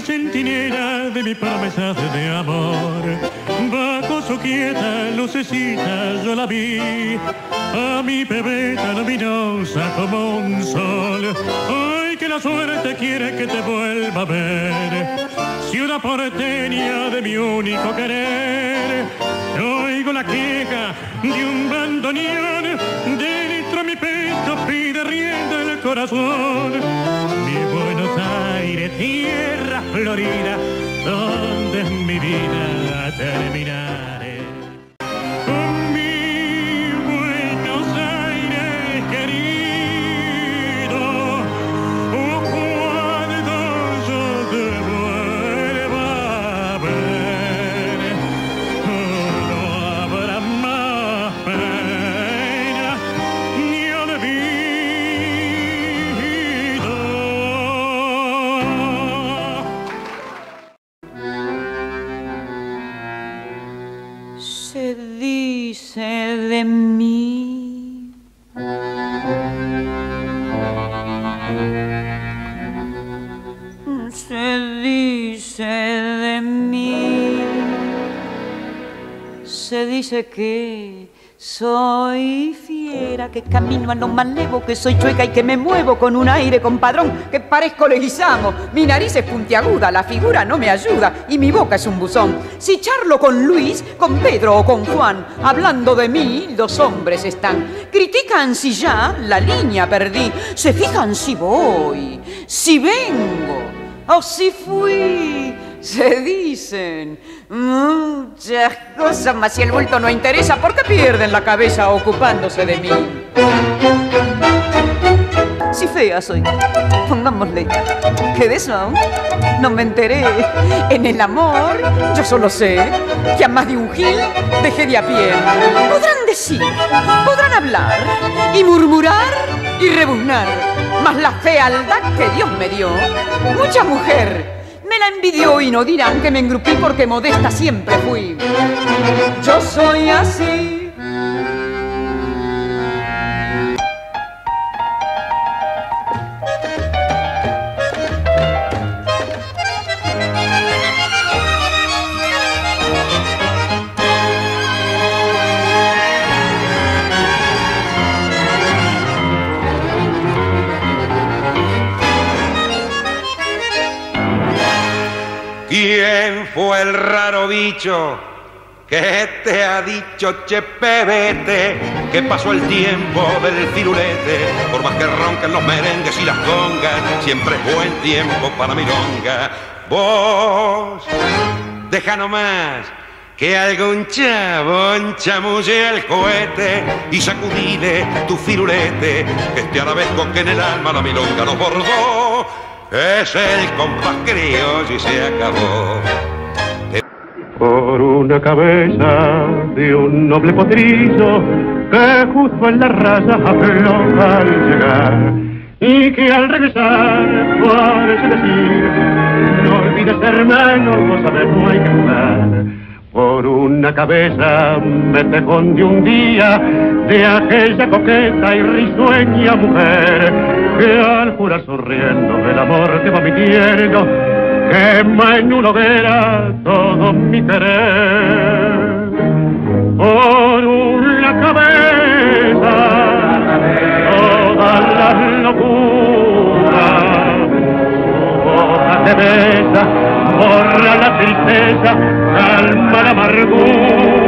Fue centinela de mis promesas de amor. Bajo su quieta lucecita yo la vi. A mi bebé luminosa como un sol. Ay, que la suerte quiere que te vuelva a ver. Ciudad porteña de mi único querer. Oigo la queja de un bandoneón. Dentro mi pecho pide rienda el corazón. Mi Buenos Aires, tierra florida, donde mi vida terminaré. Se dice de mí. Se dice de mí. Se dice que soy fiera, que camino a lo malevo, que soy chueca y que me muevo con un aire compadrón, que parezco leguizamo. Mi nariz es puntiaguda, la figura no me ayuda y mi boca es un buzón. Si charlo con Luis, con Pedro o con Juan, hablando de mí, los hombres están. Critican si ya la línea perdí, se fijan si voy, si vengo o si fui. Se dicen muchas cosas, mas si el bulto no interesa, ¿por qué pierden la cabeza ocupándose de mí? Si fea soy, pongámosle, que de eso no me enteré. En el amor, yo solo sé que a más de un gil dejé de a pie. Podrán decir, podrán hablar y murmurar y rebuznar, mas la fealdad que Dios me dio, mucha mujer envidió y no dirán que me engrupí porque modesta siempre fui. Yo soy así. ¿Quién fue el raro bicho que te ha dicho, che pebete, que pasó el tiempo del firulete? Por más que roncan los merengues y las congas, siempre es buen tiempo para milonga. Vos, deja nomás que algún chabón chamulle al cohete y sacudile tu firulete, que este arabesco que en el alma la milonga nos bordó. Es el compás criollo y se acabó. por una cabeza de un noble potrillo que justo en la raya afloja al llegar y que al regresar parece decir no olvides hermano, vos sabés no hay que jugar por una cabeza me de un día de aquella coqueta y risueña mujer que al jurar sonriendo del amor que va mintiendo quema en una hoguera todo mi querer. Por una cabeza todas las locuras borra la tristeza calma la amargura